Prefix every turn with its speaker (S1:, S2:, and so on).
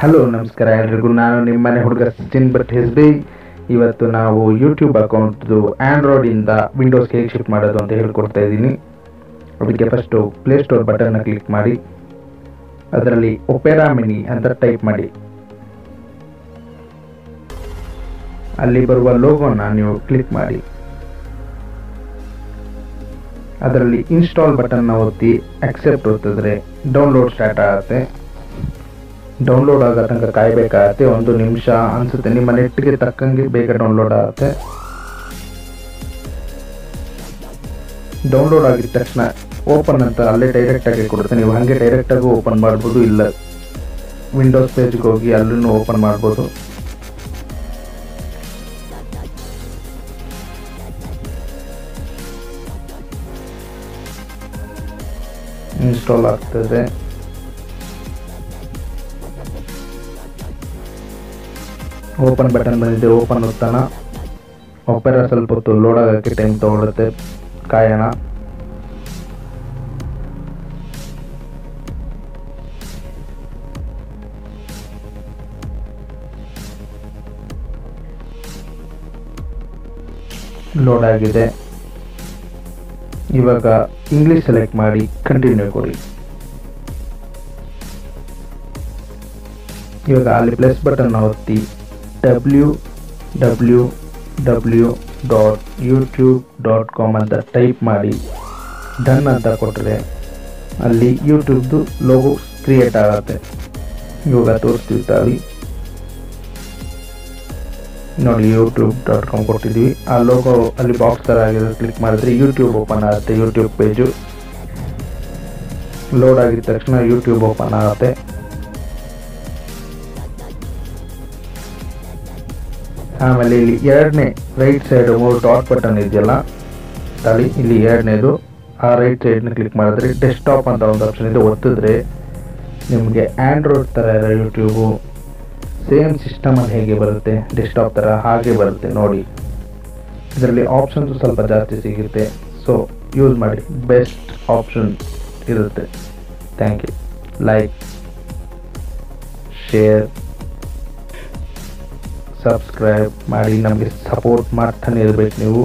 S1: Hello, ನಮಸ್ಕಾರ ಎಲ್ರಿಗೂ. ನಾನು ನಿಮ್ಮನೆ ಹುಡುಗ ಸಚಿನ್ ಭಟ್ ಹೆಸ್ಬಿ. ಇವತ್ತು ನಾವು ಯೂಟ್ಯೂಬ್ ಅಕೌಂಟ್ದು ಆ್ಯಂಡ್ರಾಯ್ಡಿಂದ ವಿಂಡೋಸ್ಗೆ ಹೇಗೆ ಶಿಫ್ಟ್ ಮಾಡೋದು ಅಂತ ಹೇಳ್ಕೊಡ್ತಾ ಇದ್ದೀನಿ. ಅದಕ್ಕೆ ಫಸ್ಟು ಪ್ಲೇಸ್ಟೋರ್ ಬಟನ್ನ ಕ್ಲಿಕ್ ಮಾಡಿ. ಅದರಲ್ಲಿ ಒಪೆರಾ ಮಿನಿ ಅಂತ ಟೈಪ್ ಮಾಡಿ. ಅಲ್ಲಿ ಬರುವ ಲೋಗೋನ ನೀವು ಕ್ಲಿಕ್ ಮಾಡಿ. ಅದರಲ್ಲಿ ಇನ್ಸ್ಟಾಲ್ ಬಟನ್ನ ಒತ್ತಿ ಅಕ್ಸೆಪ್ಟ್ ಒತ್ತಿದ್ರೆ ಡೌನ್ಲೋಡ್ ಸ್ಟಾರ್ಟ್ ಆಗುತ್ತೆ. ಡೌನ್ಲೋಡ್ ಆಗೋ ತನಕ ಕಾಯಬೇಕಾಗತ್ತೆ. ಒಂದು ನಿಮಿಷ ಅನ್ಸುತ್ತೆ. ನಿಮ್ಮ ನೆಟ್ಗೆ ತಕ್ಕಂಗೆ ಬೇಗ ಡೌನ್ಲೋಡ್ ಆಗುತ್ತೆ. ಡೌನ್ಲೋಡ್ ಆಗಿದ ತಕ್ಷಣ ಓಪನ್ ಅಂತ ಅಲ್ಲೇ ಡೈರೆಕ್ಟಾಗಿ ಕೊಡುತ್ತೆ. ನೀವು ಹಾಗೆ ಡೈರೆಕ್ಟಾಗಿ ಓಪನ್ ಮಾಡ್ಬೋದು. ಇಲ್ಲ ವಿಂಡೋಸ್ ಪೇಜ್ಗೆ ಹೋಗಿ ಅಲ್ಲೂ ಓಪನ್ ಮಾಡ್ಬೋದು. ಇನ್ಸ್ಟಾಲ್ ಆಗ್ತದೆ. ಓಪನ್ ಬಟನ್ ಬಂದಿದೆ ಓಪನ್ ಒತ್ತನ ಓಪನ್ ಸ್ವಲ್ಪ ಹೊತ್ತು ಲೋಡ್ ಆಗೋಕ್ಕೆ ಟೈಮ್ ತೊಗೊಳುತ್ತೆ. ಕಾಯೋಣ. ಲೋಡ್ ಆಗಿದೆ. ಇವಾಗ ಇಂಗ್ಲಿಷ್ ಸೆಲೆಕ್ಟ್ ಮಾಡಿ ಕಂಟಿನ್ಯೂ ಕೊಡಿ. ಇವಾಗ ಅಲ್ಲಿ ಪ್ಲಸ್ ಬಟನ್ ಒತ್ತಿ. W W W dot YouTube dot com ಅಂತ ಟೈಪ್ ಮಾಡಿ ಡನ್ ಅಂತ ಕೊಟ್ಟರೆ ಅಲ್ಲಿ ಯೂಟ್ಯೂಬ್ದು ಲೋಗೋ ಕ್ರಿಯೇಟ್ ಆಗುತ್ತೆ. ಇವಾಗ ತೋರಿಸ್ತಿರ್ತಾವೆ ನೋಡಿ ಯೂಟ್ಯೂಬ್ ಡಾಟ್ ಕಾಮ್ ಕೊಟ್ಟಿದ್ವಿ ಆ ಲೋಗೋ ಅಲ್ಲಿ ಬಾಕ್ಸ್ ಥರ ಆಗಿದೆ. ಕ್ಲಿಕ್ ಮಾಡಿದ್ರೆ ಯೂಟ್ಯೂಬ್ ಓಪನ್ ಆಗುತ್ತೆ. ಯೂಟ್ಯೂಬ್ ಪೇಜು ಲೋಡ್ ಆಗಿದ ತಕ್ಷಣ ಯೂಟ್ಯೂಬ್ ಓಪನ್ ಆಗುತ್ತೆ. ಆಮೇಲೆ ಇಲ್ಲಿ ಎರಡನೇ ರೈಟ್ ಸೈಡ್ ಮೂರು ಡಾಟ್ ಬಟನ್ ಇದೆಯಲ್ಲ, ತಳಿ, ಇಲ್ಲಿ ಎರಡನೇದು, ಆ ರೈಟ್ ಸೈಡ್ನ ಕ್ಲಿಕ್ ಮಾಡಿದ್ರೆ ಡೆಸ್ಕ್ಟಾಪ್ ಅಂತ ಒಂದು ಆಪ್ಷನ್ ಇದೆ. ಒತ್ತಿದ್ರೆ ನಿಮಗೆ ಆ್ಯಂಡ್ರಾಯ್ಡ್ ಥರ ಇರೋ ಯೂಟ್ಯೂಬು ಸೇಮ್ ಸಿಸ್ಟಮಲ್ಲಿ ಹೇಗೆ ಬರುತ್ತೆ ಡೆಸ್ಕ್ಟಾಪ್ ಥರ ಹಾಗೆ ಬರುತ್ತೆ ನೋಡಿ. ಇದರಲ್ಲಿ ಆಪ್ಷನ್ಸು ಸ್ವಲ್ಪ ಜಾಸ್ತಿ ಸಿಗುತ್ತೆ. ಸೊ ಯೂಸ್ ಮಾಡಿ. ಬೆಸ್ಟ್ ಆಪ್ಷನ್ ಇರುತ್ತೆ. Thank you like share subscribe ಮಾಡಿ ನಮಗೆ ಸಪೋರ್ಟ್ ಮಾಡ್ತಾನೆ ಇರ್ಬೇಕು ನೀವು.